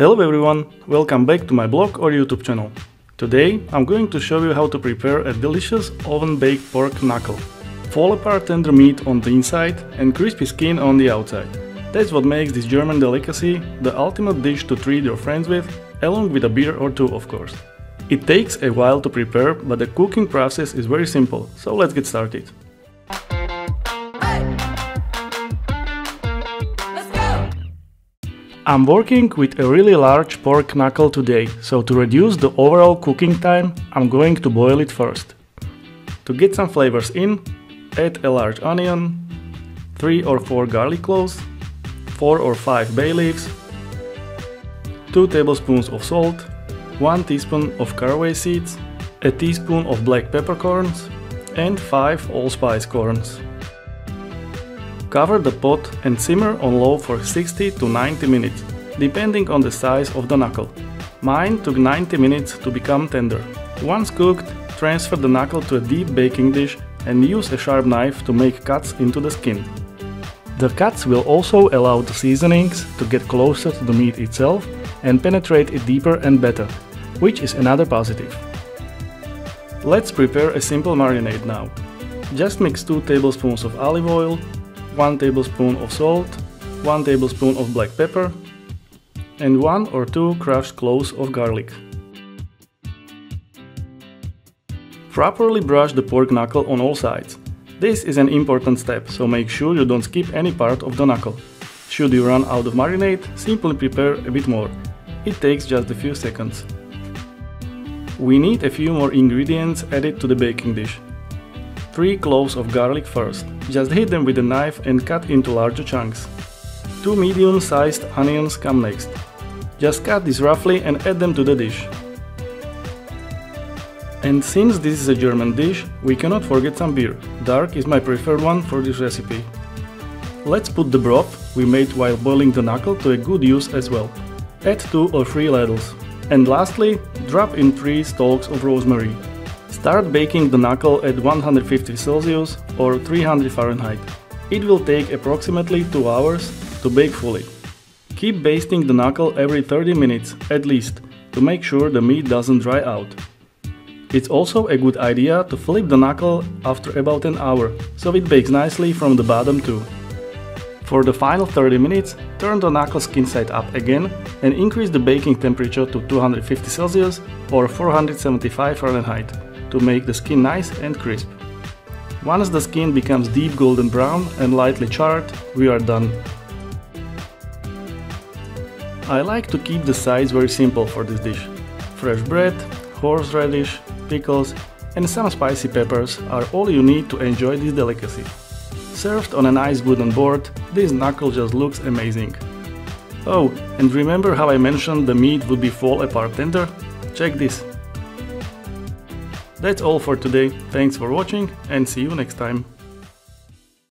Hello everyone, welcome back to my blog or YouTube channel. Today I'm going to show you how to prepare a delicious oven-baked pork knuckle. Fall apart tender meat on the inside and crispy skin on the outside. That's what makes this German delicacy the ultimate dish to treat your friends with, along with a beer or two of course. It takes a while to prepare, but the cooking process is very simple, so let's get started. I'm working with a really large pork knuckle today, so to reduce the overall cooking time, I'm going to boil it first. To get some flavors in, add a large onion, 3 or 4 garlic cloves, 4 or 5 bay leaves, 2 tablespoons of salt, 1 teaspoon of caraway seeds, a teaspoon of black peppercorns, and 5 allspice corns. Cover the pot and simmer on low for 60 to 90 minutes, depending on the size of the knuckle. Mine took 90 minutes to become tender. Once cooked, transfer the knuckle to a deep baking dish and use a sharp knife to make cuts into the skin. The cuts will also allow the seasonings to get closer to the meat itself and penetrate it deeper and better, which is another positive. Let's prepare a simple marinade now. Just mix 2 tablespoons of olive oil, 1 tablespoon of salt, 1 tablespoon of black pepper and 1 or 2 crushed cloves of garlic. Properly brush the pork knuckle on all sides. This is an important step, so make sure you don't skip any part of the knuckle. Should you run out of marinade, simply prepare a bit more. It takes just a few seconds. We need a few more ingredients added to the baking dish. 3 cloves of garlic first. Just hit them with a knife and cut into larger chunks. 2 medium-sized onions come next. Just cut these roughly and add them to the dish. And since this is a German dish, we cannot forget some beer. Dark is my preferred one for this recipe. Let's put the broth we made while boiling the knuckle to a good use as well. Add 2 or 3 ladles. And lastly, drop in 3 stalks of rosemary. Start baking the knuckle at 150 Celsius or 300 Fahrenheit. It will take approximately 2 hours to bake fully. Keep basting the knuckle every 30 minutes at least to make sure the meat doesn't dry out. It's also a good idea to flip the knuckle after about an hour, so it bakes nicely from the bottom too. For the final 30 minutes, turn the knuckle skin side up again and increase the baking temperature to 250 Celsius or 475 Fahrenheit to make the skin nice and crisp. Once the skin becomes deep golden brown and lightly charred, we are done. I like to keep the sides very simple for this dish. Fresh bread, horseradish, pickles and some spicy peppers are all you need to enjoy this delicacy. Served on a nice wooden board, this knuckle just looks amazing. Oh, and remember how I mentioned the meat would be fall apart tender? Check this. That's all for today, thanks for watching and see you next time.